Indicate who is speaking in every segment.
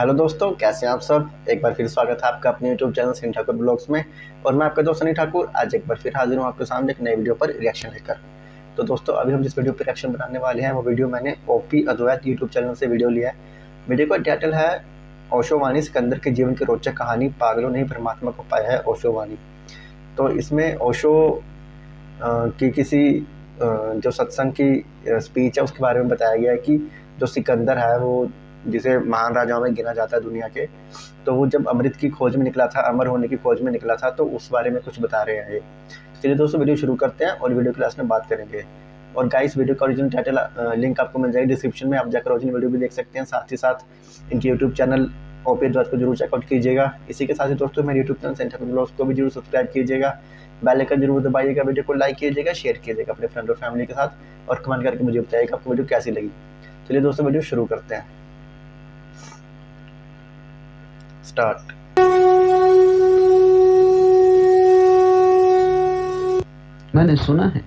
Speaker 1: Hello दोस्तों, कैसे हैं आप सब? एक बार फिर स्वागत है आपका अपने YouTube channel Sunny Thakur vlogs में। और मैं आपका दोस्त सनी ठाकुर, आज एक बार फिर हाजिर हूँ आपके सामने एक नए वीडियो पर रिएक्शन लेकर। तो दोस्तों, अभी हम जिस वीडियो पर रिएक्शन बनाने वाले हैं, वो वीडियो मैंने ओपी अद्वैत यूट्यूब चैनल से वीडियो लिया है। वीडियो का टाइटल है ओशोवानी सिकंदर के जीवन की रोचक कहानी, पागलों ने परमात्मा को पाया है ओशोवानी। तो इसमें ओशो की किसी जो सत्संग की स्पीच है, उसके बारे में बताया गया है कि जो सिकंदर है, वो जिसे महान राजाओं में गिना जाता है दुनिया के तो वो जब अमृत की खोज में निकला था, अमर होने की खोज में निकला था तो उस बारे में कुछ बता रहे हैं ये। चलिए दोस्तों, वीडियो शुरू करते हैं और वीडियो क्लास में बात करेंगे। और गाइस वीडियो का ओरिजिनल टाइटल लिंक आपको मिल जाएगी डिस्क्रिप्शन में, आप जाकर ओरिजिनल वीडियो भी देख सकते हैं। साथ ही साथ इनके यूट्यूब चैनल ओपी द्वार को ज़रूर चेकआउट कीजिएगा। इसी के साथ ही दोस्तों, मेरे यूट्यूब चैनल सेंटर ब्लॉग्स को भी ज़रूर सब्सक्राइब कीजिएगा। बेल आइकन ज़रूर दबाइएगा वीडियो को लाइक कीजिएगा शेयर कीजिएगा अपने फ्रेंड और फैमिली के साथ और कमेंट करके मुझे बताइएगा आपको वीडियो कैसी लगी। चलिए दोस्तों, वीडियो शुरू करते हैं। स्टार्ट
Speaker 2: मैंने सुना है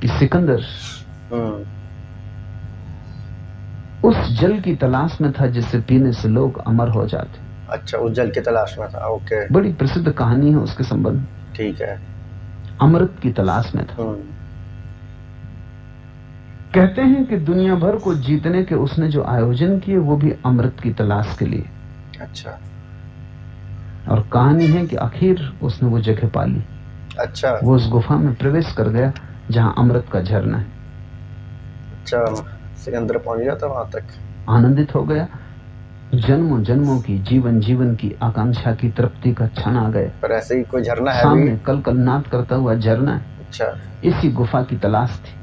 Speaker 2: कि सिकंदर
Speaker 1: हम्म,
Speaker 2: उस जल की तलाश में था जिसे पीने से लोग अमर हो जाते।
Speaker 1: अच्छा उस जल की तलाश में था ओके।
Speaker 2: बड़ी प्रसिद्ध कहानी है उसके संबंध।
Speaker 1: ठीक है।
Speaker 2: अमृत की तलाश में था।
Speaker 1: हम्म,
Speaker 2: कहते हैं कि दुनिया भर को जीतने के उसने जो आयोजन किए वो भी अमृत की तलाश के लिए।
Speaker 1: अच्छा।
Speaker 2: और कहानी है कि आखिर उसने वो जगह पाली।
Speaker 1: अच्छा।
Speaker 2: वो उस गुफा में प्रवेश कर गया जहाँ अमृत का झरना है।
Speaker 1: अच्छा सिकंदर पहुँच गया था वहाँ तक।
Speaker 2: आनंदित हो गया। जन्मों जन्मों की जीवन जीवन की आकांक्षा की तृप्ति का क्षण आ गए।
Speaker 1: पर ऐसे ही कोई झरना है
Speaker 2: सामने कल कल नाद करता हुआ झरना है।
Speaker 1: अच्छा।
Speaker 2: इसी गुफा की तलाश थी।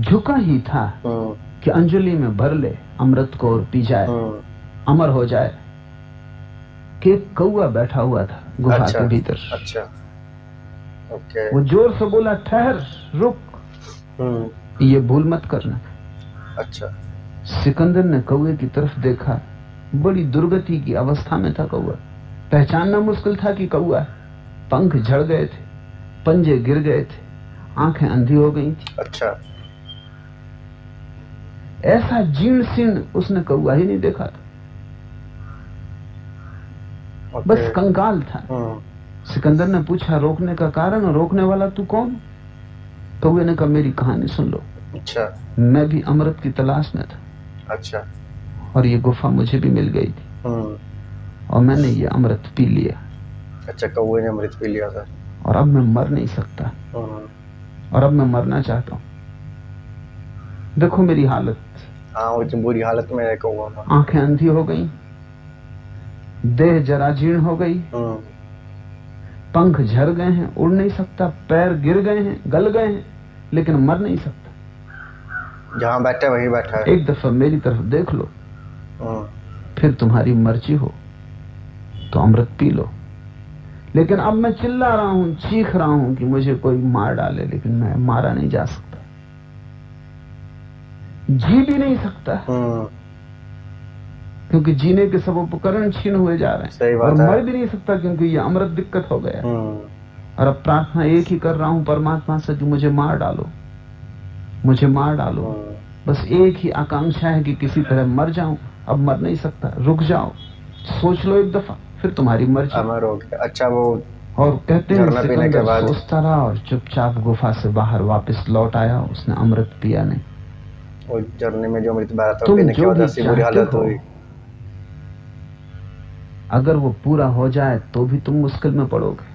Speaker 2: झुका ही था
Speaker 1: हम्म,
Speaker 2: कि अंजलि में भर ले अमृत को और पी जाए।
Speaker 1: हम्म,
Speaker 2: अमर हो जाए। कि कौआ बैठा हुआ था गुफा
Speaker 1: अच्छा।
Speaker 2: के भीतर।
Speaker 1: अच्छा। ओके।
Speaker 2: वो ज़ोर से बोला ठहर रुक।
Speaker 1: हम्म,
Speaker 2: ये भूल मत करना।
Speaker 1: अच्छा।
Speaker 2: सिकंदर ने कौए की तरफ़ देखा। बड़ी दुर्गति की अवस्था में था कौआ पहचानना मुश्किल था कि कौआ पंख झड़ गए थे पंजे गिर गए थे आँखें अंधी हो गई थी।
Speaker 1: अच्छा।
Speaker 2: ऐसा जीर्ण शीर्ण उसने कौआ ही नहीं देखा था। बस कंकाल था।
Speaker 1: हम्म,
Speaker 2: सिकंदर ने पूछा रोकने का कारण? और रोकने वाला तू कौन? कौए ने कहा मेरी कहानी सुन लो।
Speaker 1: अच्छा।
Speaker 2: मैं भी अमृत की तलाश में था।
Speaker 1: अच्छा।
Speaker 2: और ये गुफा मुझे भी मिल गई थी।
Speaker 1: हम्म,
Speaker 2: और मैंने ये अमृत पी लिया।
Speaker 1: अच्छा कौए ने अमृत पी लिया था?
Speaker 2: और अब मैं मर नहीं सकता।
Speaker 1: हम्म,
Speaker 2: और अब मैं मरना चाहता हूँ। देखो मेरी हालत।
Speaker 1: हाँ वो बुरी हालत में है
Speaker 2: आँखें अंधी हो गई। देह जरा जीर्ण हो गई।
Speaker 1: हम्म,
Speaker 2: पंख झर गए हैं उड़ नहीं सकता पैर गिर गए हैं गल गए हैं लेकिन मर नहीं सकता।
Speaker 1: जहाँ बैठा वहीं बैठा है।
Speaker 2: एक दफ़ा मेरी तरफ़ देख लो
Speaker 1: हम्म,
Speaker 2: फिर तुम्हारी मर्ज़ी हो तो अमृत पी लो। लेकिन अब मैं चिल्ला रहा हूँ चीख रहा हूँ कि मुझे कोई मार डाले लेकिन मैं मारा नहीं जा सकता। जी भी नहीं सकता।
Speaker 1: हम्म,
Speaker 2: क्योंकि जीने के सब उपकरण छीन हुए जा रहे
Speaker 1: सही
Speaker 2: हैं
Speaker 1: बात
Speaker 2: और
Speaker 1: है।
Speaker 2: मर भी नहीं सकता क्योंकि ये अमृत दिक्कत हो गया।
Speaker 1: हम्म,
Speaker 2: और अब प्रार्थना एक ही कर रहा हूँ परमात्मा से कि मुझे मार डालो मुझे मार डालो।
Speaker 1: हम्म,
Speaker 2: बस एक ही आकांक्षा है कि किसी तरह मर जाऊँ अब मर नहीं सकता रुक जाओ। सोच लो एक दफ़ा फिर तुम्हारी मर्ज़ी।
Speaker 1: अमर हो गया। अच्छा वो
Speaker 2: और कहते हैं
Speaker 1: झरना पीने के
Speaker 2: सिकंदर
Speaker 1: बाद-
Speaker 2: सोचता रहा और चुपचाप गुफा से बाहर वापस लौट आया उसने अमृत पिया नहीं।
Speaker 1: झरने में जो अमृत बहा था पीने की वजह से बुरी हालत हुई।
Speaker 2: अगर वो पूरा हो जाए तो भी तुम मुश्किल में पड़ोगे।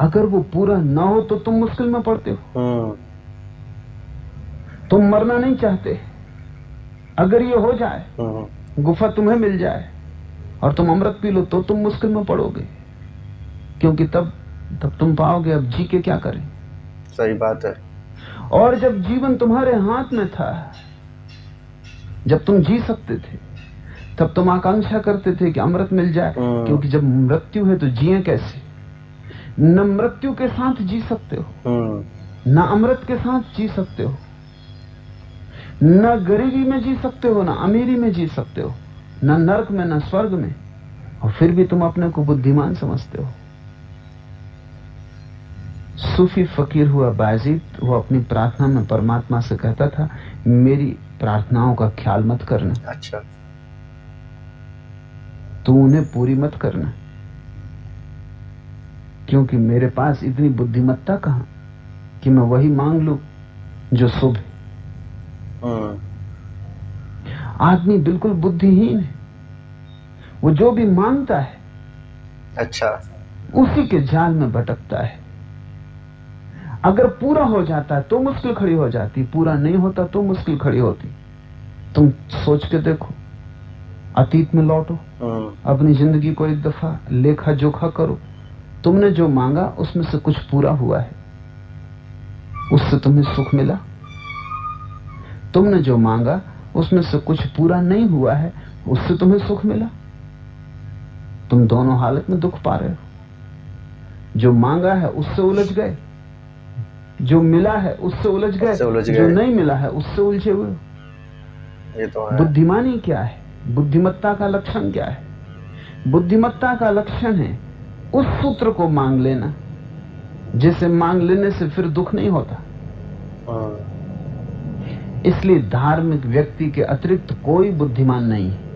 Speaker 2: अगर वो पूरा ना हो तो तुम मुश्किल में पड़ते हो।
Speaker 1: हम्म,
Speaker 2: तुम मरना नहीं चाहते। अगर ये हो जाए
Speaker 1: हम्म,
Speaker 2: गुफा तुम्हें मिल जाए और तुम अमृत पी लो तो तुम मुश्किल में पड़ोगे। क्योंकि तब तब तुम पाओगे अब जी के क्या करें।
Speaker 1: सही बात है।
Speaker 2: और जब जीवन तुम्हारे हाथ में था जब तुम जी सकते थे तब तुम आकांक्षा करते थे कि अमृत मिल जाए
Speaker 1: हम्म।
Speaker 2: क्योंकि जब मृत्यु है तो जिए कैसे? न मृत्यु के साथ जी सकते हो
Speaker 1: हम्म,
Speaker 2: न अमृत के साथ जी सकते हो न गरीबी में जी सकते हो न अमीरी में जी सकते हो न नरक में न स्वर्ग में और फिर भी तुम अपने को बुद्धिमान समझते हो। सूफी फकीर हुआ बाजीत वो अपनी प्रार्थना में परमात्मा से कहता था मेरी प्रार्थनाओं का ख्याल मत करना।
Speaker 1: अच्छा।
Speaker 2: तू उन्हें पूरी मत करना। क्योंकि मेरे पास इतनी बुद्धिमत्ता कहाँ? कि मैं वही मांग लू जो शुभ है।
Speaker 1: हम्म,
Speaker 2: आदमी बिल्कुल बुद्धिहीन है। वो जो भी माँगता है
Speaker 1: अच्छा।
Speaker 2: उसी के जाल में भटकता है। अगर पूरा हो जाता है तो मुश्किल खड़ी हो जाती। पूरा नहीं होता तो मुश्किल खड़ी होती। तुम सोच के देखो। अतीत में लौटो।
Speaker 1: हम्म,
Speaker 2: अपनी ज़िंदगी को एक दफ़ा लेखा जोखा करो। तुमने जो मांगा उसमें से कुछ पूरा हुआ है। उससे तुम्हें सुख मिला। तुमने जो मांगा उसमें से कुछ पूरा नहीं हुआ है। उससे तुम्हें सुख मिला। तुम दोनों हालत में दुख पा रहे हो। जो मांगा है उससे उलझ गए। जो मिला है उससे उलझ गए। जो नहीं मिला है उससे उलझे हुए
Speaker 1: ये तो है।
Speaker 2: बुद्धिमानी क्या है? बुद्धिमत्ता का लक्षण क्या है? बुद्धिमत्ता का लक्षण है उस सूत्र को मांग लेना जिसे मांग लेने से फिर दुख नहीं होता।
Speaker 1: हम्म,
Speaker 2: इसलिए धार्मिक व्यक्ति के अतिरिक्त कोई बुद्धिमान नहीं है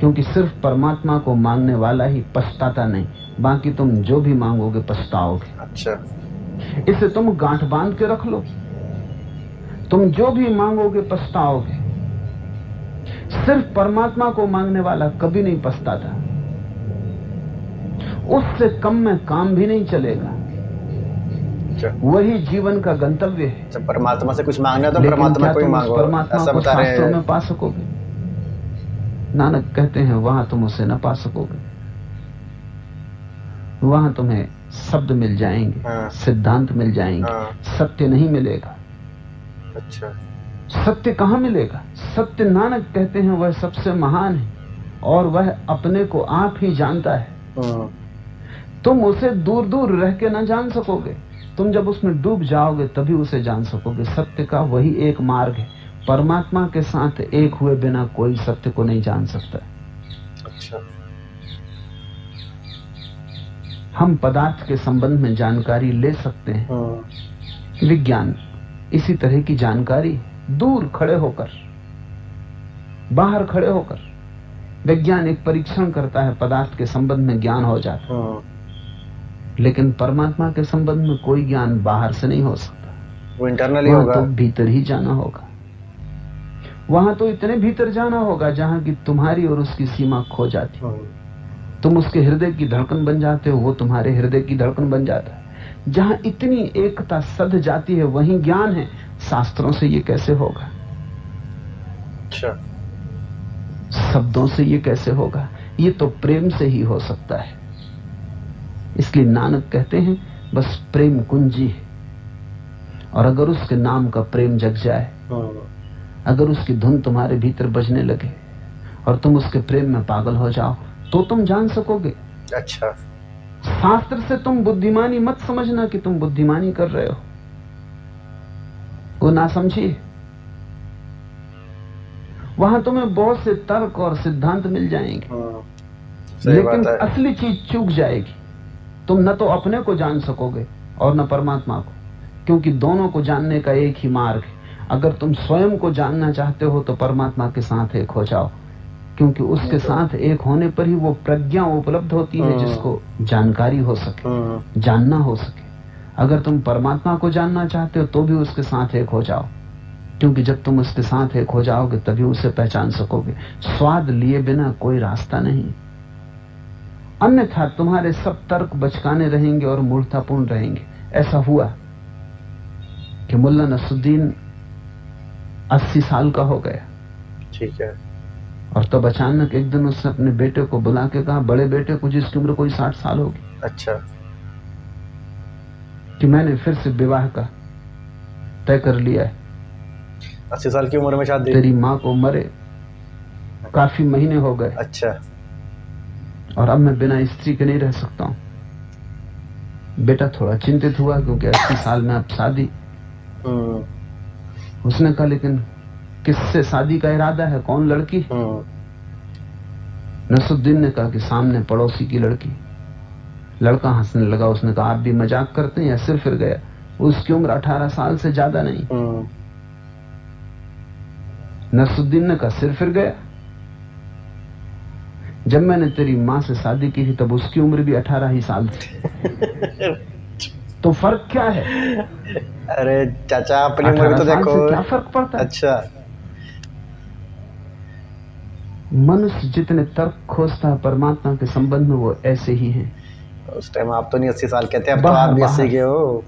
Speaker 2: क्योंकि सिर्फ़ परमात्मा को मांगने वाला ही पछताता नहीं बाकी तुम जो भी मांगोगे पछताओगे।
Speaker 1: अच्छा।
Speaker 2: इसे तुम गांठ बाँध के रख लो। तुम जो भी मांगोगे पछताओगे। सिर्फ़ परमात्मा को मांगने वाला कभी नहीं पछताता। उससे कम में काम भी नहीं चलेगा।
Speaker 1: अच्छा।
Speaker 2: वही जीवन का गंतव्य है।
Speaker 1: जब परमात्मा से कुछ मांगना तो परमात्मा को ही मांगो
Speaker 2: परमात्मा को शास्त्रों में पा सकोगे? नानक कहते हैं वहाँ तुम उसे न पा सकोगे। वहाँ तुम्हें शब्द मिल जाएँगे
Speaker 1: हाँ।
Speaker 2: सिद्धांत मिल जाएँगे
Speaker 1: हाँ।
Speaker 2: सत्य नहीं मिलेगा।
Speaker 1: अच्छा।
Speaker 2: सत्य कहाँ मिलेगा? सत्य नानक कहते हैं वह सबसे महान है और वह अपने को आप ही जानता है।
Speaker 1: हम्म,
Speaker 2: तुम उसे दूर दूर रह के ना जान सकोगे। तुम जब उसमें डूब जाओगे तभी उसे जान सकोगे। सत्य का वही एक मार्ग है। परमात्मा के साथ एक हुए बिना कोई सत्य को नहीं जान सकता।
Speaker 1: अच्छा।
Speaker 2: हम पदार्थ के संबंध में जानकारी ले सकते हैं।
Speaker 1: हम्म,
Speaker 2: विज्ञान इसी तरह की जानकारी। दूर खड़े होकर बाहर खड़े होकर वैज्ञानिक परीक्षण करता है पदार्थ के संबंध में ज्ञान हो जाता
Speaker 1: हम्म,
Speaker 2: है। लेकिन परमात्मा के संबंध में कोई ज्ञान बाहर से नहीं हो सकता।
Speaker 1: वो इंटरनली होगा।
Speaker 2: तो भीतर ही जाना होगा। वहाँ तो इतने भीतर जाना होगा जहाँ की तुम्हारी और उसकी सीमा खो जाती।
Speaker 1: हम्म,
Speaker 2: तुम उसके हृदय की धड़कन बन जाते हो वो तुम्हारे हृदय की धड़कन बन जाता है। जहाँ इतनी एकता सद जाती है वही ज्ञान है। शास्त्रों से ये कैसे होगा?
Speaker 1: अच्छा।
Speaker 2: शब्दों से ये कैसे होगा? ये तो प्रेम से ही हो सकता है। इसलिए नानक कहते हैं बस प्रेम कुंजी है। और अगर उसके नाम का प्रेम जग जाए
Speaker 1: हम्म,
Speaker 2: अगर उसकी धुन तुम्हारे भीतर बजने लगे और तुम उसके प्रेम में पागल हो जाओ तो तुम जान सकोगे।
Speaker 1: अच्छा।
Speaker 2: शास्त्र से तुम बुद्धिमानी मत समझना कि तुम बुद्धिमानी कर रहे हो। वो ना समझिए। वहाँ तुम्हें बहुत से तर्क और सिद्धांत मिल जाएँगे।
Speaker 1: हम्म,
Speaker 2: लेकिन असली चीज़ चूक जाएगी। तुम न तो अपने को जान सकोगे और न परमात्मा को क्योंकि दोनों को जानने का एक ही मार्ग है। अगर तुम स्वयं को जानना चाहते हो तो परमात्मा के साथ एक हो जाओ। क्योंकि उसके साथ एक होने पर ही वो प्रज्ञा उपलब्ध होती है
Speaker 1: हम्म।
Speaker 2: जिसको जानकारी हो सके
Speaker 1: हम्म,
Speaker 2: जानना हो सके। अगर तुम परमात्मा को जानना चाहते हो तो भी उसके साथ एक हो जाओ। क्योंकि जब तुम उसके साथ एक हो जाओगे तभी उसे पहचान सकोगे। स्वाद लिए बिना कोई रास्ता नहीं। अन्यथा तुम्हारे सब तर्क बचकाने रहेंगे और मूर्तापूर्ण रहेंगे। ऐसा हुआ कि मुल्ला नसुद्दीन अस्सी साल का हो गया।
Speaker 1: ठीक है।
Speaker 2: और तब अचानक एक दिन उसने अपने बेटे को बुला के कहा बड़े बेटे को जिसकी उम्र कोई साठ साल होगी?
Speaker 1: अच्छा।
Speaker 2: कि मैंने फिर से विवाह का तय कर लिया है।
Speaker 1: अस्सी साल की उम्र में शादी?
Speaker 2: तेरी माँ को मरे। काफ़ी महीने हो गए।
Speaker 1: अच्छा।
Speaker 2: और अब मैं बिना स्त्री के नहीं रह सकता हूँ। बेटा थोड़ा चिंतित हुआ क्योंकि अस्सी साल में अब शादी।
Speaker 1: हम्म,
Speaker 2: उसने कहा लेकिन किससे शादी का इरादा है? कौन लड़की?
Speaker 1: हम्म,
Speaker 2: नसुद्दीन ने कहा कि सामने पड़ोसी की लड़की। लड़का हंसने लगा उसने कहा आप भी मज़ाक करते हैं या सिर फिर गया? उसकी उम्र अठारह साल से ज़्यादा नहीं। नसुद्दीन ने कहा सिर फिर गया? जब मैंने तेरी माँ से शादी की थी तब उसकी उम्र भी अठारह ही साल थी। तो फ़र्क क्या है?
Speaker 1: अरे चाचा अपनी उम्र तो देखो।
Speaker 2: क्या फ़र्क पड़ता है?
Speaker 1: अच्छा।
Speaker 2: मनुष्य जितने तर्क खोजता है परमात्मा के संबंध में वो ऐसे ही हैं।
Speaker 1: उस टाइम आप तो नहीं अस्सी साल कहते अब तो
Speaker 2: बाहर-
Speaker 1: आप भी अस्सी के हो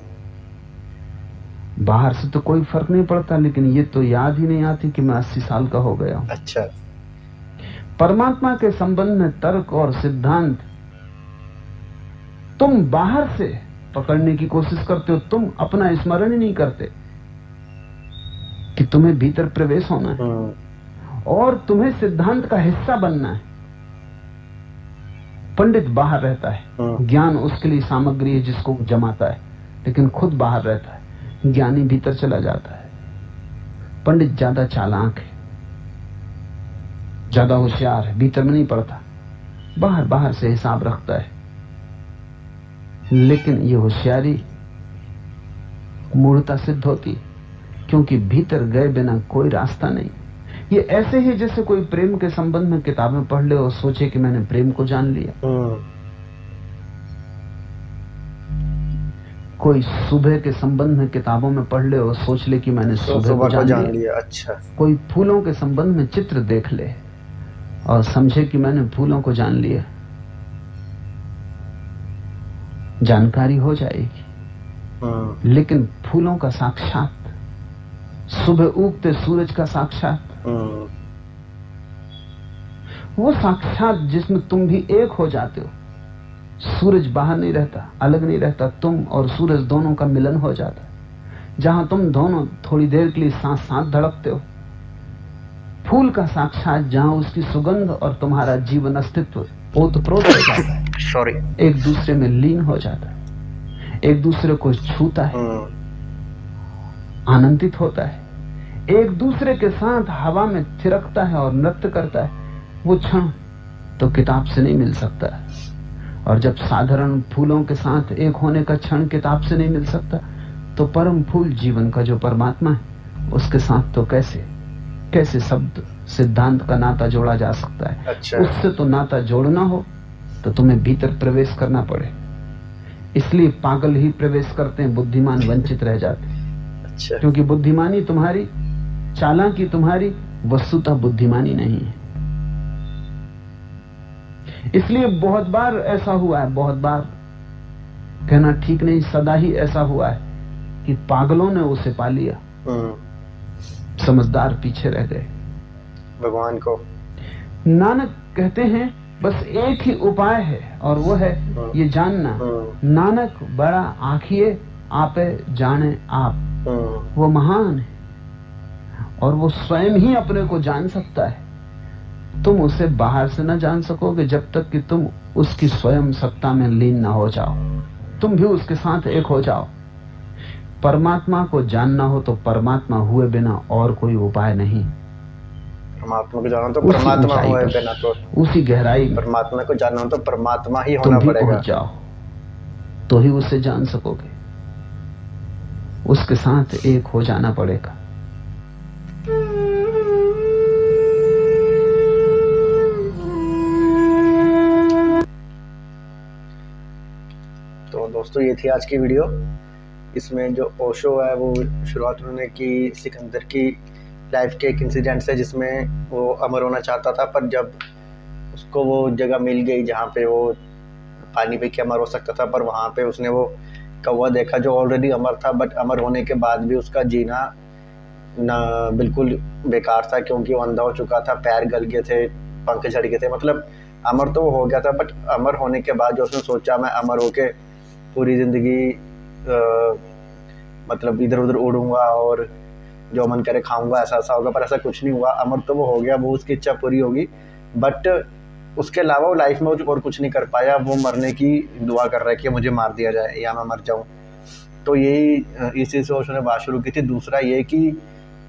Speaker 2: बाहर से तो कोई फ़र्क नहीं पड़ता लेकिन ये तो याद ही नहीं आती कि मैं अस्सी साल का हो गया हूँ।
Speaker 1: अच्छा।
Speaker 2: परमात्मा के संबंध में तर्क और सिद्धांत तुम बाहर से पकड़ने की कोशिश करते हो तुम अपना स्मरण ही नहीं करते कि तुम्हें भीतर प्रवेश होना है।
Speaker 1: हम्म,
Speaker 2: और तुम्हें सिद्धांत का हिस्सा बनना है। पंडित बाहर रहता है।
Speaker 1: हम्म,
Speaker 2: ज्ञान उसके लिए सामग्री है जिसको जमाता है लेकिन खुद बाहर रहता है। ज्ञानी भीतर चला जाता है। पंडित ज़्यादा चालाक है ज़्यादा होशियार है भीतर में नहीं पड़ता। बाहर बाहर से हिसाब रखता है। लेकिन ये होशियारी मूर्ता सिद्ध होती क्योंकि भीतर गए बिना कोई रास्ता नहीं। ये ऐसे ही जैसे कोई प्रेम के संबंध में किताबें पढ़ ले और सोचे कि मैंने प्रेम को जान लिया।
Speaker 1: हम्म,
Speaker 2: कोई सुबह के संबंध में किताबों में पढ़ ले और सोच ले कि मैंने
Speaker 1: तो
Speaker 2: सुबह को जान
Speaker 1: जान
Speaker 2: लिया।
Speaker 1: अच्छा।
Speaker 2: कोई फूलों के संबंध में चित्र देख ले और समझे कि मैंने फूलों को जान लिया। जानकारी हो जाएगी।
Speaker 1: हम्म,
Speaker 2: लेकिन फूलों का साक्षात सुबह उगते सूरज का साक्षात वो साक्षात जिसमें तुम भी एक हो जाते हो सूरज बाहर नहीं रहता अलग नहीं रहता तुम और सूरज दोनों का मिलन हो जाता है। जहाँ तुम दोनों थोड़ी देर के लिए साथ साथ धड़कते हो फूल का साक्षात जहाँ उसकी सुगंध और तुम्हारा जीवन अस्तित्व ओतप्रोत हो जाता है
Speaker 1: सॉरी
Speaker 2: एक दूसरे में लीन हो जाता है एक दूसरे को छूता है
Speaker 1: हम्म,
Speaker 2: आनंदित होता है। एक दूसरे के साथ हवा में थिरकता है और नृत्य करता है। वो क्षण तो किताब से नहीं मिल सकता। और जब साधारण फूलों के साथ एक होने का क्षण किताब से नहीं मिल सकता तो परम फूल जीवन का जो परमात्मा है उसके साथ तो कैसे कैसे शब्द सिद्धांत का नाता जोड़ा जा सकता है?
Speaker 1: अच्छा।
Speaker 2: उससे तो नाता जोड़ना हो तो तुम्हें भीतर प्रवेश करना पड़े। इसलिए पागल ही प्रवेश करते हैं बुद्धिमान वंचित रह जाते हैं।
Speaker 1: अच्छा।
Speaker 2: क्योंकि बुद्धिमानी तुम्हारी चालाकी तुम्हारी वस्तुतः बुद्धिमानी नहीं है। इसलिए बहुत बार ऐसा हुआ है बहुत बार। कहना ठीक नहीं सदा ही ऐसा हुआ है कि पागलों ने उसे पा लिया।
Speaker 1: हम्म,
Speaker 2: समझदार पीछे रह गए।
Speaker 1: भगवान को।
Speaker 2: नानक कहते हैं बस एक ही उपाय है और वो है ये जानना।
Speaker 1: हम्म,
Speaker 2: नानक बड़ा आखिए आपे जाने आप।
Speaker 1: हम्म,
Speaker 2: वो महान है। और वो स्वयं ही अपने को जान सकता है। तुम उसे बाहर से ना जान सकोगे जब तक कि तुम उसकी स्वयं सत्ता में लीन ना हो जाओ। तुम भी उसके साथ एक हो जाओ। परमात्मा को जानना हो तो परमात्मा हुए बिना और कोई उपाय नहीं।
Speaker 1: परमात्मा को जाना तो परमात्मा हुए बिना तो
Speaker 2: उसी गहराई
Speaker 1: परमात्मा को जानना हो तो परमात्मा ही होना पड़ेगा।
Speaker 2: पहुँच जाओ तो ही उसे जान सकोगे। उसके साथ एक हो जाना पड़ेगा।
Speaker 1: दोस्तों, ये थी आज की वीडियो। इसमें जो ओशो है, वो शुरुआत उन्होंने की सिकंदर की लाइफ के एक इंसिडेंट से, जिसमें वो अमर होना चाहता था, पर जब उसको वो जगह मिल गई जहाँ पे वो पानी पी के अमर हो सकता था, पर वहाँ पे उसने वो कौवा देखा जो ऑलरेडी अमर था बट अमर होने के बाद भी उसका जीना ना बिल्कुल बेकार था, क्योंकि वो अंधा हो चुका था, पैर गल गए थे, पंख झड़ गए थे। मतलब अमर तो वो हो गया था बट अमर होने के बाद जो उसने सोचा, मैं अमर होके पूरी ज़िंदगी मतलब इधर उधर उड़ूँगा और जो मन करे खाऊँगा, ऐसा ऐसा होगा, पर ऐसा कुछ नहीं हुआ। अमर तो वो हो गया, वो उसकी इच्छा पूरी होगी। बट उसके अलावा वो लाइफ में और कुछ नहीं कर पाया। वो मरने की दुआ कर रहा है कि मुझे मार दिया जाए या मैं मर जाऊँ। तो यही इसी से उसने बात शुरू की थी। दूसरा ये कि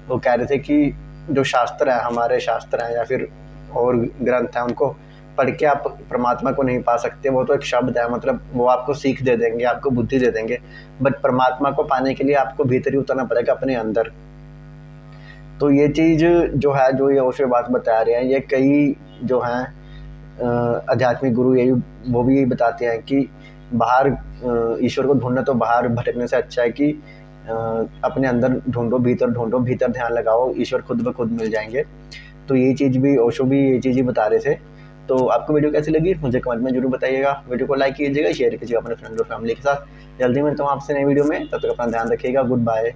Speaker 1: वो कह रहे थे कि जो शास्त्र है, हमारे शास्त्र हैं या फिर और ग्रंथ हैं उनको पढ़ के आप परमात्मा को नहीं पा सकते, वो तो एक शब्द है मतलब वो आपको सीख दे देंगे, आपको बुद्धि दे देंगे बट परमात्मा को पाने के लिए आपको भीतर उतरना पड़ेगा अपने अंदर। तो ये चीज़ जो है, जो ये ओशो बात बता रहे हैं, ये कई जो हैं आध्यात्मिक गुरु यही, वो भी यही बताते हैं कि बाहर ईश्वर को ढूंढना तो बाहर भटकने से अच्छा है कि अपने अंदर ढूंढो, भीतर ढूंढो, भीतर ध्यान लगाओ, ईश्वर खुद ब खुद मिल जाएँगे। तो ये चीज़ भी ओशो भी ये चीज़ ही बता रहे थे। तो आपको वीडियो कैसी लगी, मुझे कमेंट में ज़रूर बताइएगा। वीडियो को लाइक कीजिएगा शेयर कीजिएगा अपने फ्रेंड और फैमिली के साथ। जल्दी मिलता हूँ आपसे नई वीडियो में, तब तक अपना ध्यान रखिएगा। Good bye